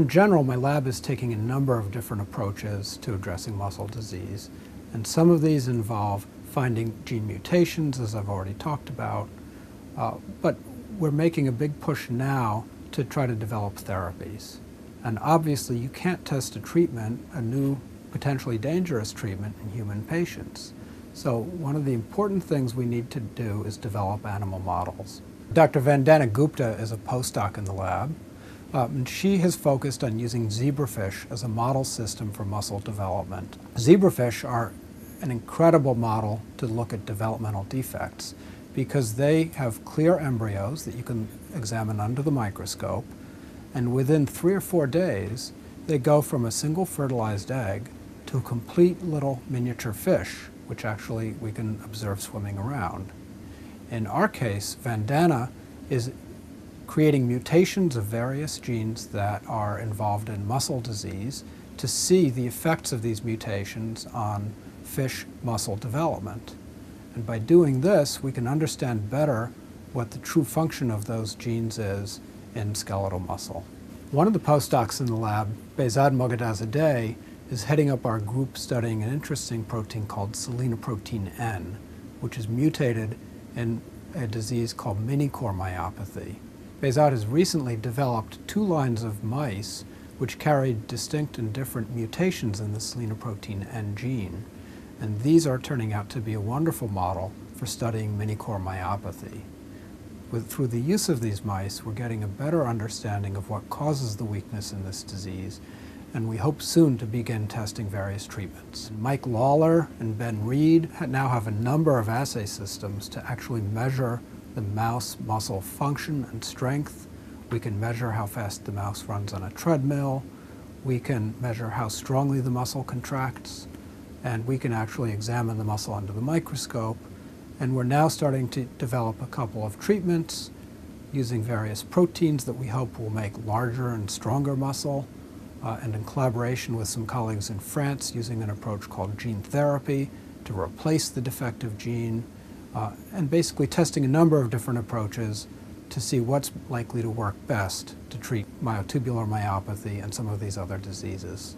In general, my lab is taking a number of different approaches to addressing muscle disease, and some of these involve finding gene mutations, as I've already talked about, uh, but we're making a big push now to try to develop therapies. And obviously, you can't test a treatment, a new potentially dangerous treatment in human patients. So one of the important things we need to do is develop animal models. Dr. Vandana Gupta is a postdoc in the lab. Um, and she has focused on using zebrafish as a model system for muscle development. Zebrafish are an incredible model to look at developmental defects because they have clear embryos that you can examine under the microscope, and within three or four days, they go from a single fertilized egg to a complete little miniature fish, which actually we can observe swimming around. In our case, Vandana is creating mutations of various genes that are involved in muscle disease to see the effects of these mutations on fish muscle development. And by doing this, we can understand better what the true function of those genes is in skeletal muscle. One of the postdocs in the lab, Behzad Moghadaszadeh, is heading up our group studying an interesting protein called selenoprotein N, which is mutated in a disease called mini-core myopathy. Behzad has recently developed two lines of mice which carried distinct and different mutations in the selenoprotein N gene. And these are turning out to be a wonderful model for studying mini-core myopathy. With, through the use of these mice, we're getting a better understanding of what causes the weakness in this disease, and we hope soon to begin testing various treatments. Mike Lawlor and Ben Reed now have a number of assay systems to actually measure the mouse muscle function and strength. We can measure how fast the mouse runs on a treadmill. We can measure how strongly the muscle contracts. And we can actually examine the muscle under the microscope. And we're now starting to develop a couple of treatments using various proteins that we hope will make larger and stronger muscle. Uh, and in collaboration with some colleagues in France using an approach called gene therapy to replace the defective gene uh, and basically testing a number of different approaches to see what's likely to work best to treat myotubular myopathy and some of these other diseases.